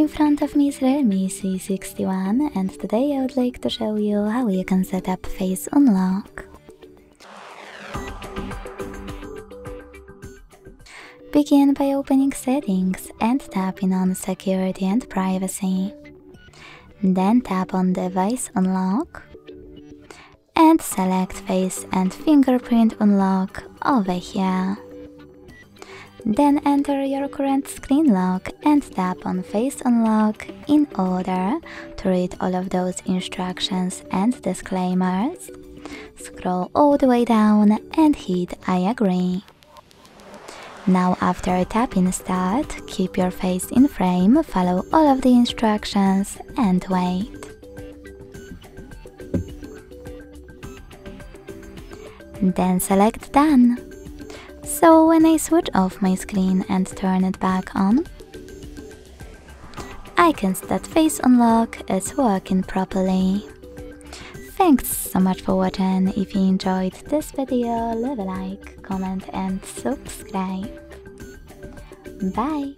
In front of me is Realme C61 and today I would like to show you how you can set up Face Unlock. Begin by opening settings and tapping on security and privacy. Then tap on device unlock and select face and fingerprint unlock over here. Then enter your current screen lock and tap on face unlock in order to read all of those instructions and disclaimers. Scroll all the way down and hit I agree. Now after tapping start, keep your face in frame, follow all of the instructions and wait. Then select done. So when I switch off my screen and turn it back on, I can see that face unlock is working properly. Thanks so much for watching. If you enjoyed this video, leave a like, comment and subscribe. Bye!